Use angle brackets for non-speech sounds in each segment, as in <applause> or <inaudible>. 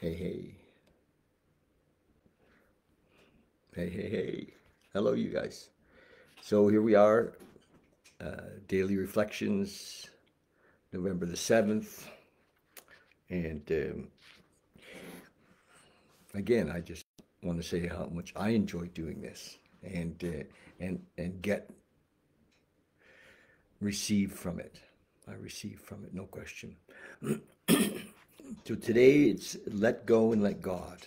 Hey, hey. Hey, hey, hey. Hello, you guys. So here we are, uh, Daily Reflections, November the 7th. And um, again, I just want to say how much I enjoy doing this and, uh, and, and get, receive from it. I receive from it, no question. <clears throat> So today it's Let Go and Let God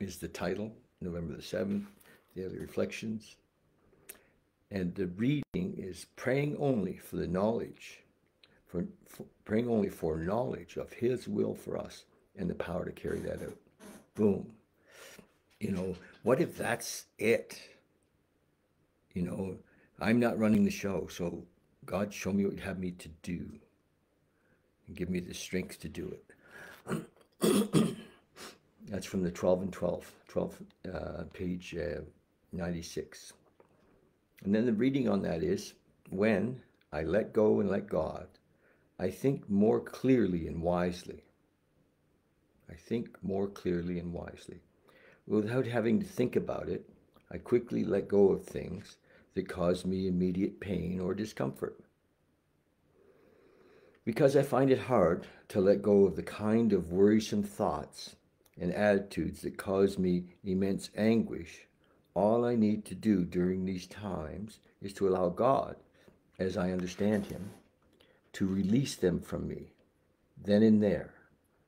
is the title, November the 7th, Daily Reflections. And the reading is praying only for the knowledge, for, for, praying only for knowledge of His will for us and the power to carry that out. Boom. You know, what if that's it? You know, I'm not running the show, so God, show me what you have me to do and give me the strength to do it. <coughs> That's from the 12 and 12, 12 uh, page uh, 96. And then the reading on that is when I let go and let God, I think more clearly and wisely. I think more clearly and wisely. Without having to think about it, I quickly let go of things that cause me immediate pain or discomfort because I find it hard to let go of the kind of worrisome thoughts and attitudes that cause me immense anguish. All I need to do during these times is to allow God, as I understand Him, to release them from me. Then and there,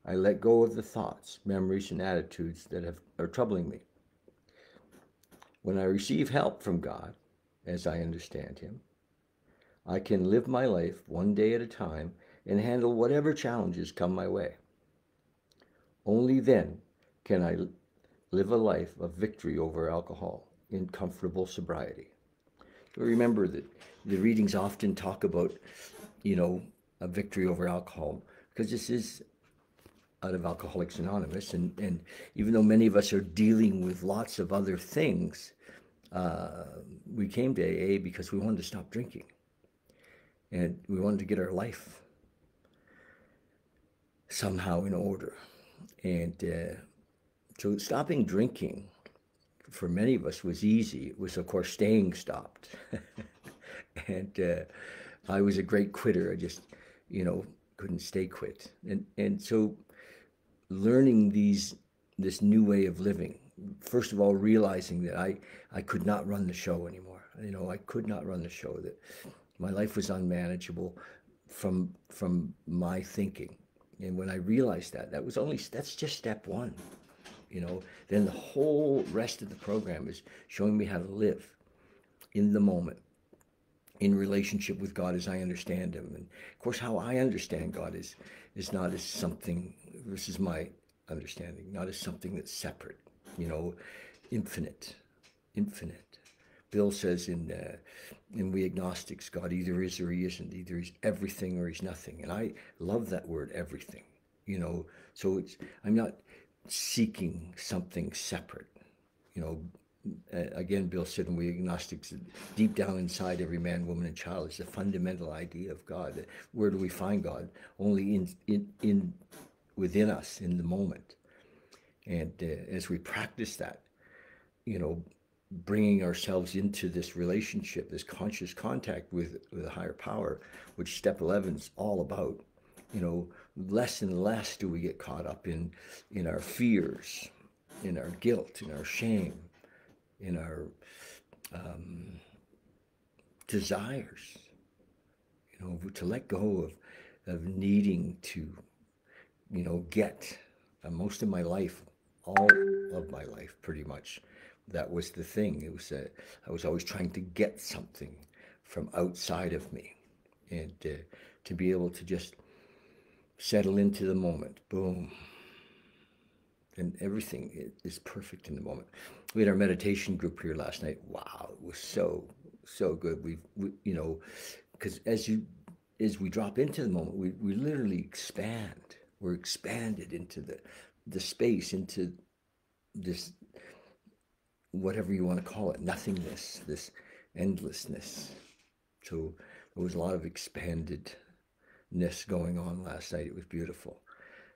I let go of the thoughts, memories, and attitudes that have, are troubling me. When I receive help from God, as I understand Him, I can live my life one day at a time and handle whatever challenges come my way. Only then can I live a life of victory over alcohol in comfortable sobriety. Remember that the readings often talk about, you know, a victory over alcohol because this is out of Alcoholics Anonymous. And, and even though many of us are dealing with lots of other things, uh, we came to AA because we wanted to stop drinking and we wanted to get our life somehow in order. And uh, so stopping drinking for many of us was easy. It was, of course, staying stopped. <laughs> and uh, I was a great quitter. I just, you know, couldn't stay quit. And, and so learning these, this new way of living, first of all, realizing that I, I could not run the show anymore. You know, I could not run the show, that my life was unmanageable from, from my thinking and when I realized that, that was only, that's just step one. You know, then the whole rest of the program is showing me how to live in the moment, in relationship with God as I understand Him. And of course, how I understand God is, is not as something, this is my understanding, not as something that's separate, you know, infinite, infinite. Bill says in uh, in we agnostics, God either is or he isn't. Either he's everything or he's nothing. And I love that word, everything. You know, so it's I'm not seeking something separate. You know, again, Bill said in we agnostics, deep down inside every man, woman, and child is the fundamental idea of God. Where do we find God? Only in in in within us in the moment. And uh, as we practice that, you know, bringing ourselves into this relationship, this conscious contact with, with a higher power, which step 11 is all about. You know, less and less do we get caught up in, in our fears, in our guilt, in our shame, in our um, desires. You know, to let go of, of needing to, you know, get uh, most of my life, all of my life pretty much, that was the thing. It was uh, I was always trying to get something from outside of me, and uh, to be able to just settle into the moment. Boom. And everything is perfect in the moment. We had our meditation group here last night. Wow, it was so so good. We've we, you know, because as you as we drop into the moment, we, we literally expand. We're expanded into the the space, into this whatever you want to call it, nothingness, this endlessness. So there was a lot of expandedness going on last night. It was beautiful.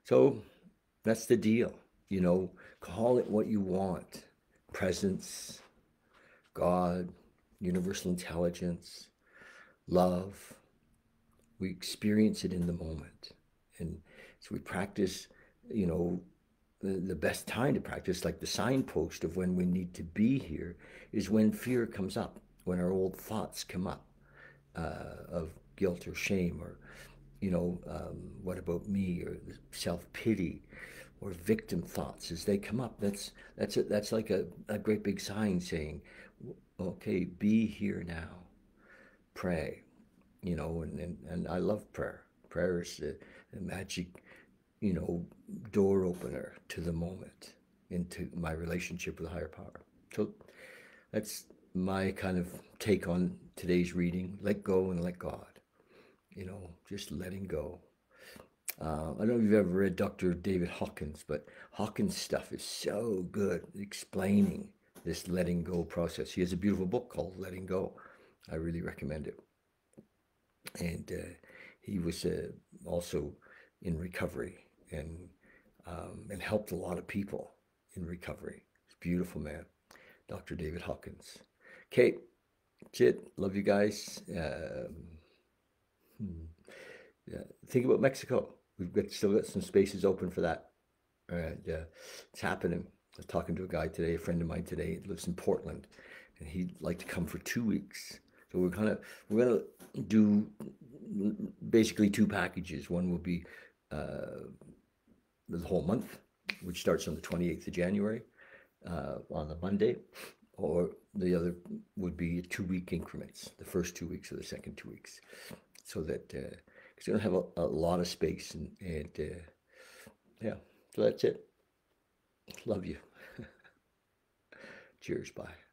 So that's the deal. You know, call it what you want presence, God, universal intelligence, love. We experience it in the moment. And so we practice, you know, the, best time to practice, like the signpost of when we need to be here, is when fear comes up, when our old thoughts come up uh, of guilt or shame or, you know, um, what about me or self pity or victim thoughts as they come up. That's that's a, that's like a, a great big sign saying, okay, be here now, pray, you know, and and, and I love prayer. Prayer is the, the magic, you know, door opener to the moment into my relationship with higher power. So that's my kind of take on today's reading. Let go and let God. You know, just letting go. Uh, I don't know if you've ever read Dr. David Hawkins, but Hawkins' stuff is so good explaining this letting go process. He has a beautiful book called Letting Go. I really recommend it. And uh, he was uh, also in recovery and um, and helped a lot of people in recovery. Beautiful man, Dr. David Hawkins. Kate, Chit, love you guys. Um, hmm. yeah, think about Mexico. We've got still got some spaces open for that. And uh, it's happening. I was talking to a guy today, a friend of mine today, lives in Portland, and he'd like to come for two weeks. So we're of we're gonna do basically two packages. One will be uh, the whole month, which starts on the 28th of January uh, on the Monday, or the other would be two week increments, the first two weeks or the second two weeks, so that because uh, you don't have a, a, lot of space and, and uh, yeah, so that's it. Love you. <laughs> Cheers. Bye.